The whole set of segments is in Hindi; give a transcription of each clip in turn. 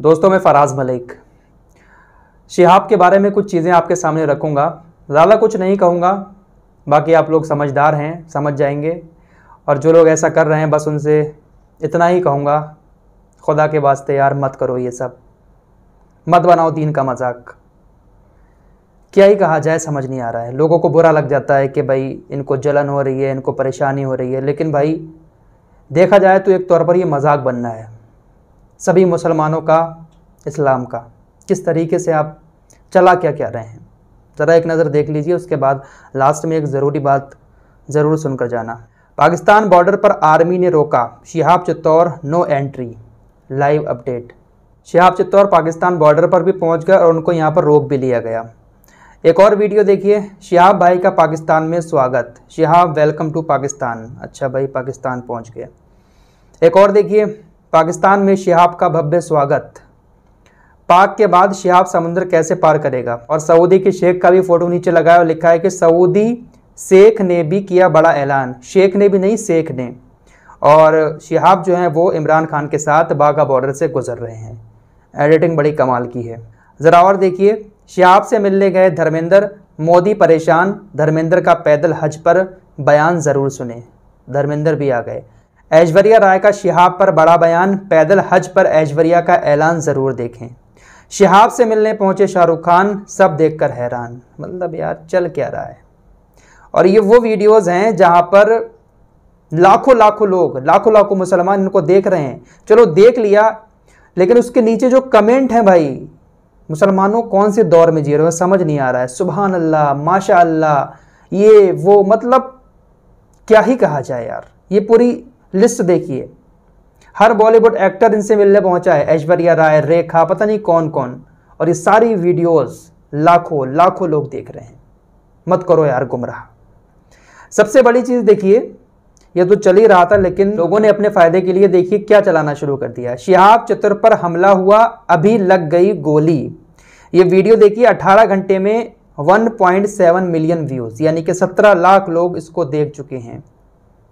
दोस्तों, मैं फराज मलिक। शिहाब के बारे में कुछ चीज़ें आपके सामने रखूँगा। ज़्यादा कुछ नहीं कहूँगा। बाकी आप लोग समझदार हैं, समझ जाएँगे। और जो लोग ऐसा कर रहे हैं, बस उनसे इतना ही कहूँगा। खुदा के वास्ते यार, मत करो ये सब। मत बनाओ दीन का मज़ाक। क्या ही कहा जाए, समझ नहीं आ रहा है। लोगों को बुरा लग जाता है कि भाई, इनको जलन हो रही है, इनको परेशानी हो रही है। लेकिन भाई, देखा जाए तो एक तौर पर ये मज़ाक बनना है। सभी मुसलमानों का, इस्लाम का। किस तरीके से आप चला क्या क्या रहे हैं? ज़रा एक नज़र देख लीजिए, उसके बाद लास्ट में एक ज़रूरी बात ज़रूर सुनकर जाना। पाकिस्तान बॉर्डर पर आर्मी ने रोका Shihab Chittur no entry live update Shihab Chittur Pakistan border पर भी पहुँच गए और उनको यहाँ पर रोक भी लिया गया। एक और वीडियो देखिए, शिहाब भाई का पाकिस्तान में स्वागत। Shihab welcome to Pakistan. अच्छा भाई, पाकिस्तान पहुँच गया एक और देखिए पाकिस्तान में शिहाब का भव्य स्वागत। पाक के बाद शिहाब समुद्र कैसे पार करेगा? और सऊदी के शेख का भी फ़ोटो नीचे लगाया और लिखा है कि सऊदी शेख ने भी किया बड़ा ऐलान। शेख ने भी नहीं, शेख ने। और शिहाब जो हैं वो इमरान खान के साथ बाघा बॉर्डर से गुजर रहे हैं। एडिटिंग बड़ी कमाल की है। ज़रा और देखिए, शिहाब से मिलने गए धर्मेंद्र मोदी परेशान। धर्मेंद्र का पैदल हज पर बयान ज़रूर सुने। धर्मेंद्र भी आ गए। ऐश्वर्या राय का शिहाब पर बड़ा बयान, पैदल हज पर ऐश्वर्या का ऐलान ज़रूर देखें। शिहाब से मिलने पहुँचे शाहरुख खान, सब देखकर हैरान। मतलब यार, चल क्या रहा है? और ये वो वीडियोस हैं जहाँ पर लाखों लाखों लोग, लाखों लाखों मुसलमान इनको देख रहे हैं। चलो देख लिया, लेकिन उसके नीचे जो कमेंट हैं भाई, मुसलमानों कौन से दौर में जी रहे हो? समझ नहीं आ रहा है। सुबहान अल्लाह माशा अल्लाह ये, वो मतलब क्या ही कहा जाए यार? ये पूरी लिस्ट देखिए। हर बॉलीवुड एक्टर इनसे मिलने पहुँचा है, ऐश्वर्या राय, रेखा, पता नहीं कौन कौन और ये सारी वीडियोस लाखों लाखों लोग देख रहे हैं। मत करो यार गुमराह। सबसे बड़ी चीज़ देखिए, ये तो चल ही रहा था, लेकिन लोगों ने अपने फ़ायदे के लिए देखिए क्या चलाना शुरू कर दिया। शिहाब चतुर पर हमला हुआ, अभी लग गई गोली। ये वीडियो देखिए 18 घंटे में 1.7 मिलियन व्यूज़, यानी कि 17 लाख लोग इसको देख चुके हैं।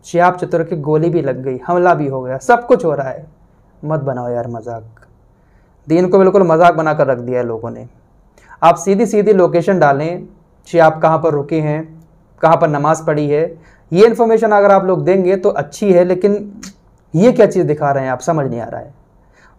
शिहाब चतुर की गोली भी लग गई, हमला भी हो गया, सब कुछ हो रहा है। मत बनाओ यार मज़ाक। दीन को बिल्कुल मज़ाक बनाकर रख दिया है लोगों ने। आप सीधी सीधी लोकेशन डालें शिहाब कहाँ पर रुके हैं, कहाँ पर नमाज़ पढ़ी है, ये इन्फॉर्मेशन अगर आप लोग देंगे तो अच्छी है, लेकिन ये क्या चीज़ दिखा रहे हैं आप, समझ नहीं आ रहा है।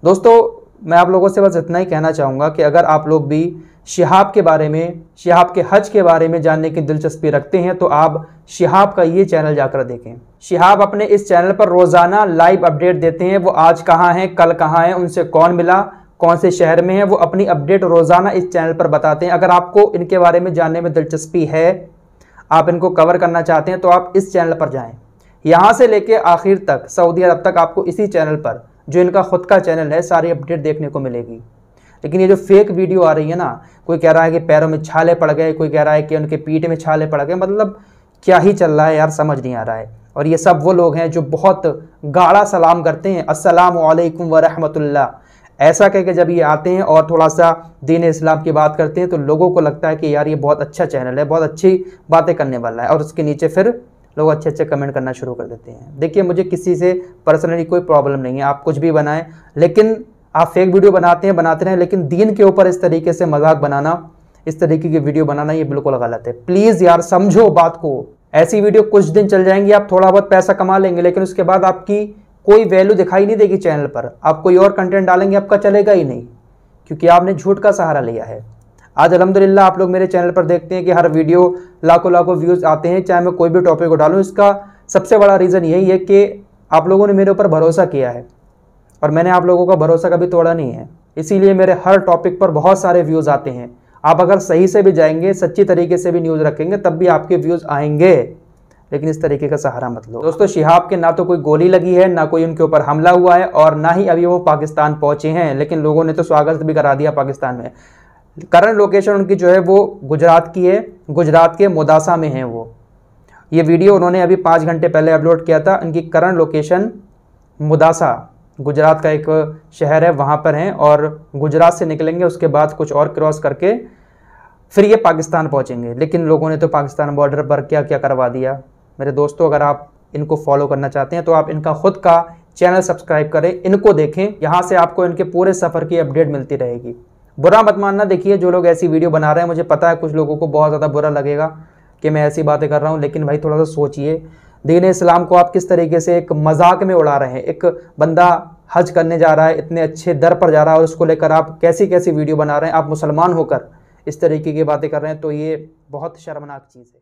दोस्तों मैं आप लोगों से बस इतना ही कहना चाहूँगा कि अगर आप लोग भी शिहाब के बारे में, शिहाब के हज के बारे में जानने की दिलचस्पी रखते हैं तो आप शिहाब का ये चैनल जाकर देखें। शिहाब अपने इस चैनल पर रोज़ाना लाइव अपडेट देते हैं, वो आज कहाँ हैं, कल कहाँ हैं, उनसे कौन मिला, कौन से शहर में है, वो अपनी अपडेट रोज़ाना इस चैनल पर बताते हैं। अगर आपको इनके बारे में जानने में दिलचस्पी है, आप इनको कवर करना चाहते हैं तो आप इस चैनल पर जाएँ। यहाँ से लेके आखिर तक, सऊदी अरब तक आपको इसी चैनल पर जो इनका खुद का चैनल है, सारी अपडेट देखने को मिलेगी। लेकिन ये जो फेक वीडियो आ रही है ना, कोई कह रहा है कि पैरों में छाले पड़ गए, कोई कह रहा है कि उनके पीठ में छाले पड़ गए मतलब क्या ही चल रहा है यार, समझ नहीं आ रहा है। और ये सब वो लोग हैं जो बहुत गाढ़ा सलाम करते हैं। अस्सलाम वालेकुम वरहमतुल्लाह ऐसा कह के जब ये आते हैं और थोड़ा सा दीन इस्लाम की बात करते हैं तो लोगों को लगता है कि यार ये बहुत अच्छा चैनल है, बहुत अच्छी बातें करने वाला है। और उसके नीचे फिर लोग अच्छे अच्छे कमेंट करना शुरू कर देते हैं। देखिए, मुझे किसी से पर्सनली कोई प्रॉब्लम नहीं है। आप कुछ भी बनाएँ, लेकिन आप फेक वीडियो बनाते हैं, बनाते रहें, लेकिन दीन के ऊपर इस तरीके से मज़ाक बनाना, इस तरीके की वीडियो बनाना ये बिल्कुल गलत है। प्लीज़ यार, समझो बात को। ऐसी वीडियो कुछ दिन चल जाएँगी, आप थोड़ा बहुत पैसा कमा लेंगे, लेकिन उसके बाद आपकी कोई वैल्यू दिखाई नहीं देगी चैनल पर। आप कोई और कंटेंट डालेंगे, आपका चलेगा ही नहीं, क्योंकि आपने झूठ का सहारा लिया है। आज अलहमदिल्ला आप लोग मेरे चैनल पर देखते हैं कि हर वीडियो लाखों लाखों व्यूज़ आते हैं, चाहे मैं कोई भी टॉपिक उठा इसका सबसे बड़ा रीज़न यही है कि आप लोगों ने मेरे ऊपर भरोसा किया है और मैंने आप लोगों का भरोसा कभी तोड़ा नहीं है। इसीलिए मेरे हर टॉपिक पर बहुत सारे व्यूज़ आते हैं। आप अगर सही से भी जाएँगे, सच्ची तरीके से भी न्यूज़ रखेंगे, तब भी आपके व्यूज़ आएँगे। लेकिन इस तरीके का सहारा मत लो। दोस्तों, शिहाब के ना तो कोई गोली लगी है, ना कोई उनके ऊपर हमला हुआ है और ना ही अभी वो पाकिस्तान पहुँचे हैं। लेकिन लोगों ने तो स्वागत भी करा दिया पाकिस्तान में। करंट लोकेशन उनकी जो है वो गुजरात की है, गुजरात के मोदासा में है वो। ये वीडियो उन्होंने अभी पाँच घंटे पहले अपलोड किया था। उनकी करंट लोकेशन मुदासा, गुजरात का एक शहर है, वहाँ पर हैं और गुजरात से निकलेंगे, उसके बाद कुछ और क्रॉस करके फिर ये पाकिस्तान पहुँचेंगे। लेकिन लोगों ने तो पाकिस्तान बॉर्डर पर क्या क्या करवा दिया? मेरे दोस्तों, अगर आप इनको फॉलो करना चाहते हैं तो आप इनका खुद का चैनल सब्सक्राइब करें, इनको देखें। यहाँ से आपको इनके पूरे सफ़र की अपडेट मिलती रहेगी। बुरा मत मानना, देखिए जो लोग ऐसी वीडियो बना रहे हैं, मुझे पता है कुछ लोगों को बहुत ज़्यादा बुरा लगेगा कि मैं ऐसी बातें कर रहा हूँ, लेकिन भाई थोड़ा सा सोचिए। दीन इस्लाम को आप किस तरीके से एक मज़ाक में उड़ा रहे हैं? एक बंदा हज करने जा रहा है, इतने अच्छे दर पर जा रहा है और उसको लेकर आप कैसी कैसी वीडियो बना रहे हैं? आप मुसलमान होकर इस तरीके की बातें कर रहे हैं तो ये बहुत शर्मनाक चीज़ है।